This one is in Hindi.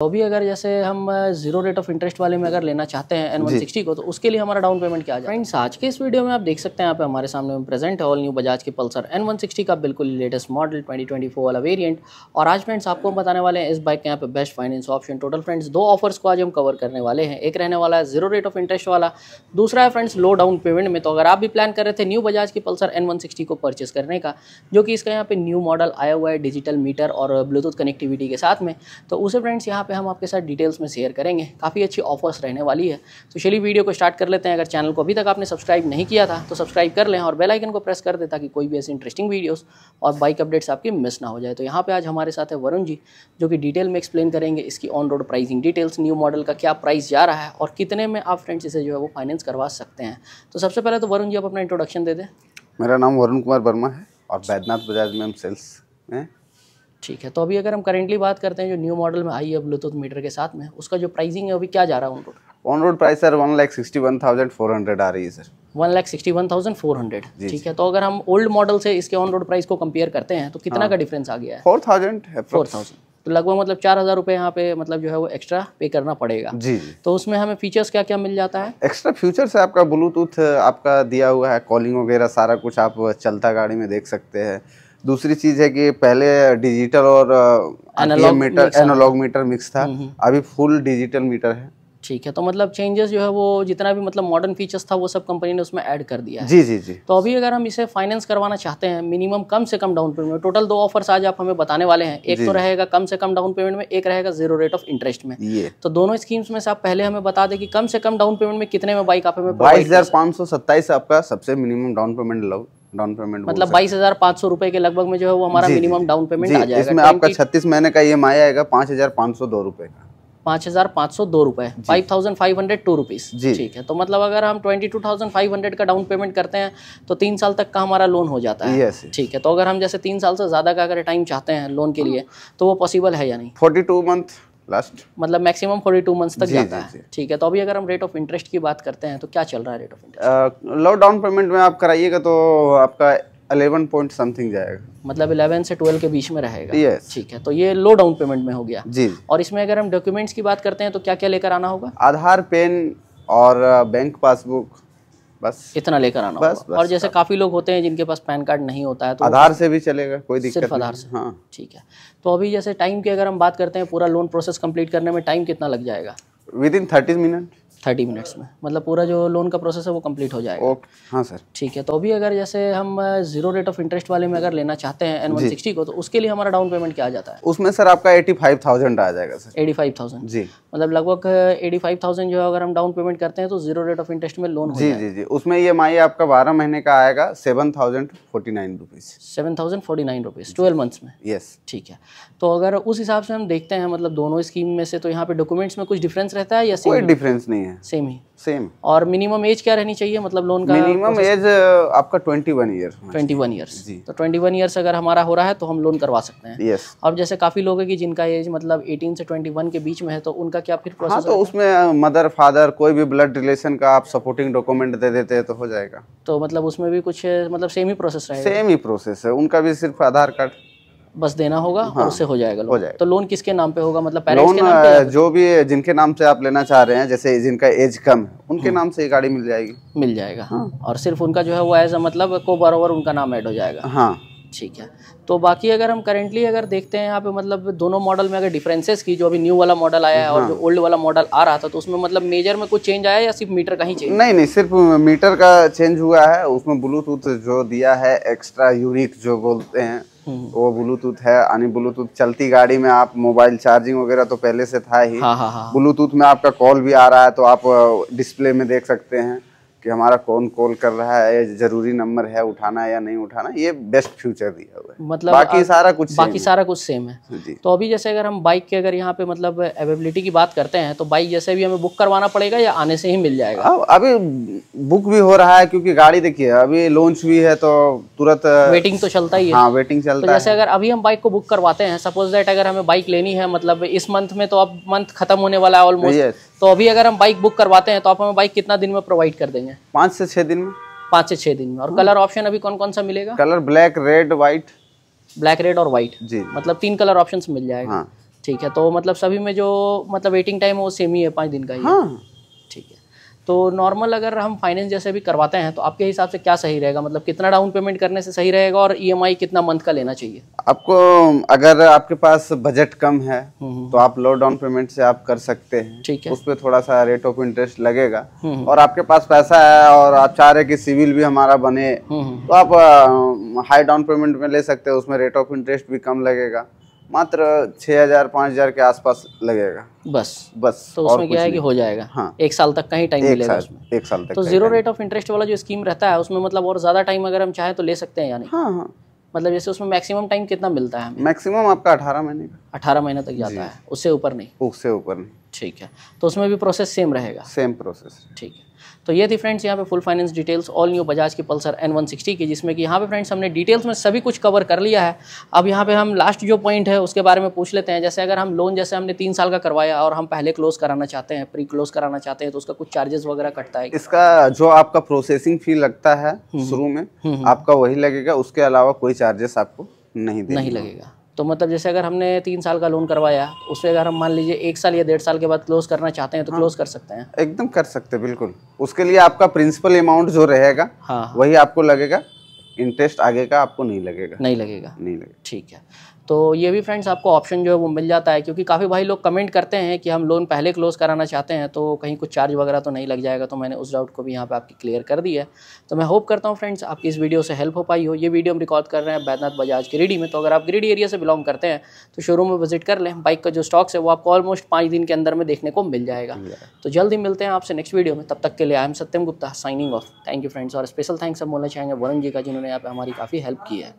तो भी अगर जैसे हम ज़ीरो रेट ऑफ़ इंटरेस्ट वाले में अगर लेना चाहते हैं एन वन सिक्सटी को तो उसके लिए हमारा डाउन पेमेंट क्या आ फ्रेंड्स आज के इस वीडियो में आप देख सकते हैं यहाँ पे हमारे सामने प्रेजेंट है ऑल न्यू बजाज की पल्सर एन वन सिक्सटी का बिल्कुल लेटेस्ट मॉडल 2024 वाला वेरिएंट और आज फ्रेंड्स आपको बताने वाले हैं इस बाइक के यहाँ पे best finance option total friends दो ऑफर्स को आज हम कवर करने वाले हैं। एक रहने वाला है ज़ीरो रेट ऑफ़ इंटरेस्ट वाला दूसरा है फ्रेंड्स लो डाउन पेमेंट में। तो अगर आप भी प्लान कर रहे थे न्यू बजाज की पल्सर एन वन सिक्सटी को परचेस करने का जो कि इसका यहाँ पे न्यू मॉडल आया हुआ है डिजिटल मीटर और ब्लूटूथ कनेक्टिविटी के साथ में तो उसे फ्रेंड्स यहाँ पे हम आपके साथ डिटेल्स में शेयर करेंगे। काफ़ी अच्छी ऑफर्स रहने वाली है। तो चलिए वीडियो को स्टार्ट कर लेते हैं। अगर चैनल को अभी तक आपने सब्सक्राइब नहीं किया था तो सब्सक्राइब कर लें और बेल आइकन को प्रेस कर दें ताकि कोई भी ऐसी इंटरेस्टिंग वीडियोज़ और बाइक अपडेट्स आपकी मिस ना हो जाए। तो यहाँ पर आज हमारे साथ है वरुण जी, जो कि डिटेल में एक्सप्लेन करेंगे इसकी on road pricing details new model का क्या प्राइस जा रहा है और कितने में आप फ्रेंड्स इसे जो है वो फाइनेंस करवा सकते हैं। तो सबसे पहले तो वरुण जी, आप अपना इंट्रोडक्शन दे दें। मेरा नाम वरुण कुमार वर्मा है और बैद्यनाथ बजाज में हम सेल्स में ठीक है तो अभी अगर हम करेंटली बात करते हैं जो न्यू मॉडल में आई है ब्लूटूथ मीटर के साथ में उसका जो प्राइसिंग है अभी क्या जा रहा है on road on road price sir one lakh sixty one thousand four hundred आ रही है sir one lakh sixty one thousand four hundred ठीक है तो अगर हम ओल्ड मॉडल से इसके ऑन रोड प्राइस को कंपेयर करते हैं तो कितना हाँ। का डिफरेंस आ गया है? फोर थाउज़ेंड फोर थाउज़ेंड तो लगभग मतलब चार हज़ार रुपये यहाँ पे मतलब जो है वो एक्स्ट्रा पे करना पड़ेगा। जी जी. तो उसमें हमें फीचर्स क्या क्या मिल जाता है? एक्स्ट्रा फीचर्स है आपका ब्लूटूथ आपका दिया हुआ है कॉलिंग वगैरह सारा कुछ आप चलता गाड़ी में देख सकते हैं। दूसरी चीज़ है कि पहले डिजिटल और analog meter analog meter mix था। हम्म, हम्म। अभी फुल डिजिटल मीटर है। ठीक है तो मतलब चेंजेस जो है वो जितना भी मतलब मॉडर्न फीचर्स था वो सब कंपनी ने उसमें ऐड कर दिया है। जी जी जी। तो अभी अगर हम इसे फाइनेंस करवाना चाहते हैं मिनिमम कम से कम डाउन पेमेंट में टोटल दो ऑफर्स आज आप हमें बताने वाले हैं। एक तो रहेगा कम से कम डाउन पेमेंट में एक रहेगा ज़ीरो रेट ऑफ़ इंटरेस्ट में। ये। तो दोनों स्कीम्स में से आप पहले हमें बता दें कि कम से कम डाउन पेमेंट में कितने में बाइक आप हमें बाईस हज़ार पाँच सौ सत्ताईस आपका सबसे मिनिमम डाउन पेमेंट लो। डाउन पेमेंट मतलब बाईस हज़ार पाँच सौ रुपए के लगभग में जो है वो हमारा मिनिमम डाउन पेमेंट आ जाएगा। इसमें आपका छत्तीस महीने का ई एम आई आएगा पाँच हज़ार पाँच सौ दो रुपए का। पाँच हज़ार पाँच सौ दो रुपए five thousand five hundred two rupees ठीक है तो मतलब अगर हम twenty two thousand five hundred का डाउन पेमेंट करते हैं तो तीन साल तक का हमारा लोन हो जाता है। ठीक है तो अगर हम जैसे तीन साल से ज़्यादा का अगर टाइम चाहते हैं लोन के लिए तो वो पॉसिबल है या नहीं? फोर्टी टू मंथ लास्ट मतलब मैक्सिमम फोर्टी टू मंथ्स तक जाता है। ठीक है तो अभी अगर हम रेट ऑफ़ इंटरेस्ट की बात करते हैं तो क्या चल रहा है rate of interest low down payment में आप कराइएगा तो आपका अलेवन पॉइंट समथिंग जाएगा। मतलब इलेवन से ट्वेल्व के बीच में रहेगा। Yes. ठीक है तो ये लो डाउन पेमेंट में हो गया। जी और इसमें अगर हम डॉक्यूमेंट्स की बात करते हैं तो क्या क्या लेकर आना होगा? आधार पेन और बैंक पासबुक बस। इतना लेकर आना बस, बस, और जैसे काफ़ी लोग होते हैं जिनके पास पैन कार्ड नहीं होता है तो आधार से भी चलेगा कोई दिक्कत सिर्फ़ आधार से। हाँ। ठीक है। तो अभी जैसे टाइम की अगर हम बात करते हैं पूरा लोन प्रोसेस कंप्लीट करने में टाइम कितना लग जाएगा? Within thirty minute thirty minutes में। मतलब पूरा जो लोन का प्रोसेस है वो कंप्लीट हो जाएगा। ओके हाँ सर। ठीक है तो अभी अगर जैसे हम ज़ीरो रेट ऑफ़ इंटरेस्ट वाले में अगर लेना चाहते हैं एन वन सिक्सटी को तो उसके लिए हमारा डाउन पेमेंट क्या आ जाता है? उसमें सर आपका एटी फाइव थाउज़ेंड आ जाएगा सर। एटी फाइव थाउज़ेंड जी। मतलब लगभग एटी फाइव थाउज़ेंड जो है अगर हम डाउन पेमेंट करते हैं तो ज़ीरो रेट ऑफ़ इंटरेस्ट में लोन जी जी जी। उसमें ई एम आई आपका बारह महीने का आएगा seven thousand forty nine rupees seven thousand forty nine rupees twelve months में। यस ठीक है। तो अगर उस हिसाब से हम देखते हैं मतलब दोनों स्कीम में से तो यहाँ पे डॉक्यूमेंट्स में कुछ डिफरेंस रहता है या कोई डिफरेंस नहीं है। सेम ही। सेम और मिनिमम एज क्या रहनी चाहिए? मतलब लोन का मिनिमम एज आपका twenty one year twenty one years तो ट्वेंटी वन ईयर्स अगर हमारा हो रहा है तो हम लोन करवा सकते हैं। Yes. अब जैसे काफ़ी लोग है कि जिनका एज मतलब एटीन से ट्वेंटी वन के बीच में है तो उनका क्या फिर प्रोसेस हाँ, तो उसमें मदर फादर कोई भी ब्लड रिलेशन का आप सपोर्टिंग डॉक्यूमेंट दे देते हैं तो हो जाएगा। तो मतलब उसमें भी कुछ मतलब सेम ही प्रोसेस रहेगा? सेम ही प्रोसेस है। उनका भी सिर्फ़ आधार कार्ड। बस देना होगा हाँ, और उससे हो जाएगा लोन हो जाएगा। तो लोन किसके नाम पे होगा? मतलब पेरेंट्स के नाम पे जो भी जिनके नाम से आप लेना चाह रहे हैं जैसे जिनका एज कम है। उनके नाम से ये गाड़ी मिल जाएगी। मिल जाएगा। हाँ। और सिर्फ़ उनका जो है वो एज मतलब को बराबर उनका नाम ऐड हो जाएगा। हाँ। ठीक है। तो बाकी अगर हम करेंटली अगर देखते हैं यहाँ पे मतलब दोनों मॉडल में अगर डिफरेंसेस की जो अभी न्यू वाला मॉडल आया है और हाँ। जो ओल्ड वाला मॉडल आ रहा था तो उसमें मतलब मेजर में कुछ चेंज आया या सिर्फ़ मीटर का ही चेंज नहीं नहीं सिर्फ़ मीटर का चेंज हुआ है। उसमें ब्लूटूथ जो दिया है एक्स्ट्रा यूनिक जो बोलते हैं। वो ब्लूटूथ है यानी ब्लूटूथ चलती गाड़ी में आप मोबाइल चार्जिंग वगैरह तो पहले से था ही हाँ हाँ हाँ। ब्लूटूथ में आपका कॉल भी आ रहा है तो आप डिस्प्ले में देख सकते हैं कि हमारा कौन कॉल कर रहा है ज़रूरी नंबर है उठाना या नहीं उठाना ये बेस्ट फ्यूचर दिया हुआ है। मतलब बाकी आ, सारा कुछ बाकी सारा कुछ सेम है। तो अभी जैसे अगर हम बाइक के अगर यहाँ पे मतलब अवेबिलिटी की बात करते हैं तो बाइक जैसे भी हमें बुक करवाना पड़ेगा या आने से ही मिल जाएगा? अब अभी बुक भी हो रहा है क्योंकि गाड़ी देखिए अभी लॉन्च भी है तो तुरंत वेटिंग तो चलता ही है। हाँ वेटिंग चलता तो जैसे अगर अभी हम बाइक को बुक करवाते हैं सपोज़ दैट अगर हमें बाइक लेनी है मतलब इस मंथ में तो अब मंथ खत्म होने वाला है ऑलमोस्ट तो अभी अगर हम बाइक बुक करवाते हैं तो आप हमें बाइक कितना दिन में प्रोवाइड कर देंगे? पाँच से छः दिन में। पाँच से छः दिन में। और कलर ऑप्शन अभी कौन कौन सा मिलेगा? Colour black red white black red और व्हाइट जी। मतलब तीन कलर ऑप्शन मिल जाएगा। हाँ। ठीक है तो मतलब सभी में जो मतलब वेटिंग टाइम है वो सेम ही है पाँच दिन का ही। है? तो नॉर्मल अगर हम फाइनेंस जैसे भी करवाते हैं तो आपके हिसाब से क्या सही रहेगा? मतलब कितना डाउन पेमेंट करने से सही रहेगा और ईएमआई कितना मंथ का लेना चाहिए? आपको अगर आपके पास बजट कम है हम्म, तो आप लो डाउन पेमेंट से आप कर सकते हैं। ठीक है। उस पर थोड़ा सा रेट ऑफ़ इंटरेस्ट लगेगा। हम्म, और आपके पास पैसा है और आप चाह रहे कि सिविल भी हमारा बने हम्म, हम्म, तो आप हाई डाउन पेमेंट में ले सकते हैं। उसमें रेट ऑफ़ इंटरेस्ट भी कम लगेगा। मात्र छः हज़ार पाँच हज़ार के आसपास लगेगा। बस। बस तो उसमें क्या है कि हो जाएगा। हाँ। एक साल तक का ही टाइम एक मिलेगा साल उसमें। एक साल तक तो ज़ीरो रेट ऑफ़ इंटरेस्ट वाला जो स्कीम रहता है उसमें मतलब और ज़्यादा टाइम अगर हम चाहें तो ले सकते हैं या नहीं? हाँ हाँ। मतलब जैसे उसमें मैक्सिमम टाइम कितना मिलता है मैक्सिमम आपका अठारह महीने का। अठारह महीने तक जाता है। उससे ऊपर नहीं? उससे ऊपर नहीं। ठीक है। तो उसमें भी प्रोसेस सेम रहेगा? सेम प्रोसेस ठीक है। तो ये थी फ्रेंड्स यहाँ पे full finance details all new Bajaj की पल्सर एन वन सिक्सटी की जिसमें कि यहाँ पे फ्रेंड्स हमने डिटेल्स में सभी कुछ कवर कर लिया है। अब यहाँ पे हम लास्ट जो पॉइंट है उसके बारे में पूछ लेते हैं। जैसे अगर हम लोन जैसे हमने तीन साल का करवाया और हम पहले क्लोज कराना चाहते हैं प्री क्लोज कराना चाहते हैं तो उसका कुछ चार्जेस वगैरह कटता है इसका जो आपका प्रोसेसिंग फ़ी लगता है शुरू में हम्म, आपका वही लगेगा उसके अलावा कोई चार्जेस आपको नहीं नहीं लगेगा। तो मतलब जैसे अगर हमने तीन साल का लोन करवाया उसमें अगर हम मान लीजिए एक साल या डेढ़ साल के बाद क्लोज करना चाहते हैं तो क्लोज कर सकते हैं। एकदम कर सकते हैं, बिल्कुल। उसके लिए आपका प्रिंसिपल अमाउंट जो रहेगा हाँ। हाँ वही आपको लगेगा। इंटरेस्ट आगे का आपको नहीं लगेगा। नहीं लगेगा। नहीं लगेगा। ठीक है। तो ये भी फ्रेंड्स आपको ऑप्शन जो है वो मिल जाता है क्योंकि काफ़ी भाई लोग कमेंट करते हैं कि हम लोन पहले क्लोज कराना चाहते हैं तो कहीं कुछ चार्ज वगैरह तो नहीं लग जाएगा तो मैंने उस डाउट को भी यहाँ पे आपकी क्लियर कर दी है। तो मैं होप करता हूँ फ्रेंड्स आपकी इस वीडियो से हेल्प हो पाई हो। ये वीडियो हम रिकॉर्ड कर रहे हैं बैदनाथ बजाज गिरिडी में तो अगर आप गिरिडी एरिया से बिलोंग करते हैं तो शोरूम में विज़िट कर लें। बाइक का जो स्टॉक्स है वो आपको ऑलमोस्ट पाँच दिन के अंदर में देखने को मिल जाएगा। तो जल्द ही मिलते हैं आपसे नेक्स्ट वीडियो में। तब तक के लिए I am Satyam Gupta signing off thank you friends और स्पेशल थैंक्स हम बोलना चाहेंगे वरुण जी का जिन्होंने यहाँ पे हमारी काफ़ी हेल्प की है।